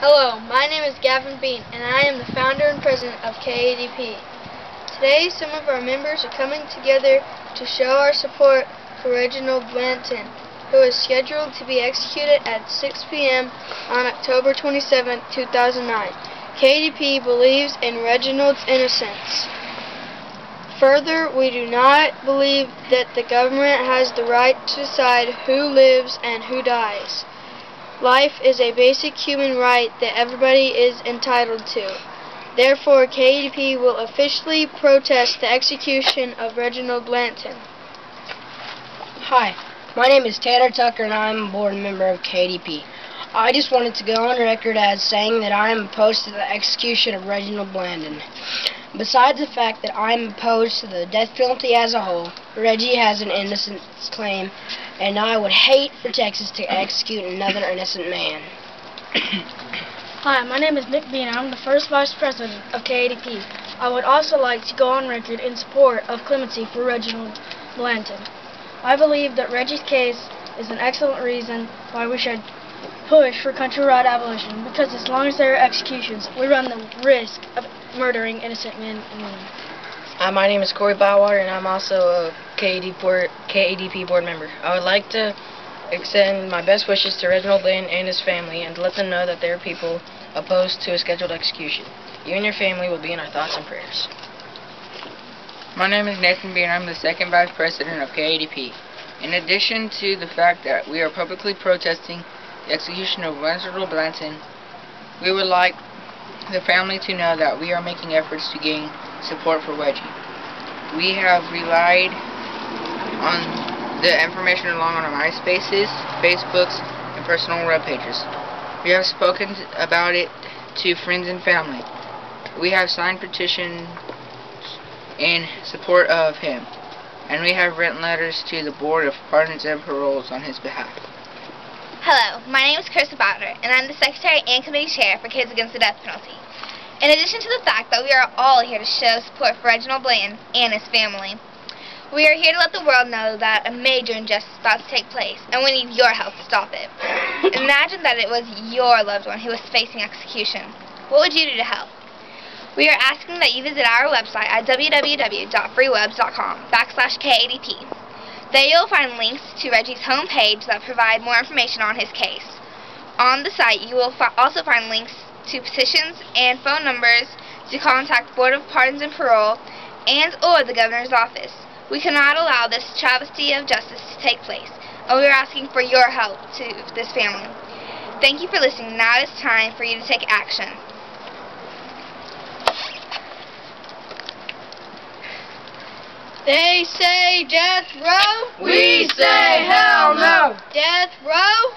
Hello, my name is Gavin Bean, and I am the founder and president of KADP. Today, some of our members are coming together to show our support for Reginald Blanton, who is scheduled to be executed at 6 p.m. on October 27, 2009. KADP believes in Reginald's innocence. Further, we do not believe that the government has the right to decide who lives and who dies. Life is a basic human right that everybody is entitled to. Therefore, KDP will officially protest the execution of Reginald Blanton. Hi, my name is Tanner Tucker and I'm a board member of KDP. I just wanted to go on record as saying that I am opposed to the execution of Reginald Blanton. Besides the fact that I am opposed to the death penalty as a whole, Reggie has an innocence claim, and I would hate for Texas to execute another innocent man. Hi, my name is Nick Bean. I'm the first vice president of KADP. I would also like to go on record in support of clemency for Reginald Blanton. I believe that Reggie's case is an excellent reason why we should push for countrywide abolition because as long as there are executions, we run the risk of murdering innocent men and women. Hi, my name is Corey Bywater, and I'm also a board, KADP board member. I would like to extend my best wishes to Reginald Lynn and his family and to let them know that there are people opposed to a scheduled execution. You and your family will be in our thoughts and prayers. My name is Nathan Bean. I'm the second vice president of KADP. In addition to the fact that we are publicly protesting the execution of Reginald Blanton, we would like the family to know that we are making efforts to gain support for Reggie. We have relied on the information along on our MySpaces, Facebooks, and personal web pages. We have spoken about it to friends and family. We have signed petitions in support of him, and we have written letters to the Board of Pardons and Paroles on his behalf. Hello, my name is Krista Bowder, and I'm the Secretary and Committee Chair for Kids Against the Death Penalty. In addition to the fact that we are all here to show support for Reginald Blanton and his family, we are here to let the world know that a major injustice is about to take place, and we need your help to stop it. Imagine that it was your loved one who was facing execution. What would you do to help? We are asking that you visit our website at www.freewebs.com backslash KADP. There you'll find links to Reggie's homepage that provide more information on his case. On the site, you will fi also find links to petitions and phone numbers to contact Board of Pardons and Parole and or the Governor's Office. We cannot allow this travesty of justice to take place, and we are asking for your help to this family. Thank you for listening. Now it is time for you to take action. They say death row. We say hell no! Death row.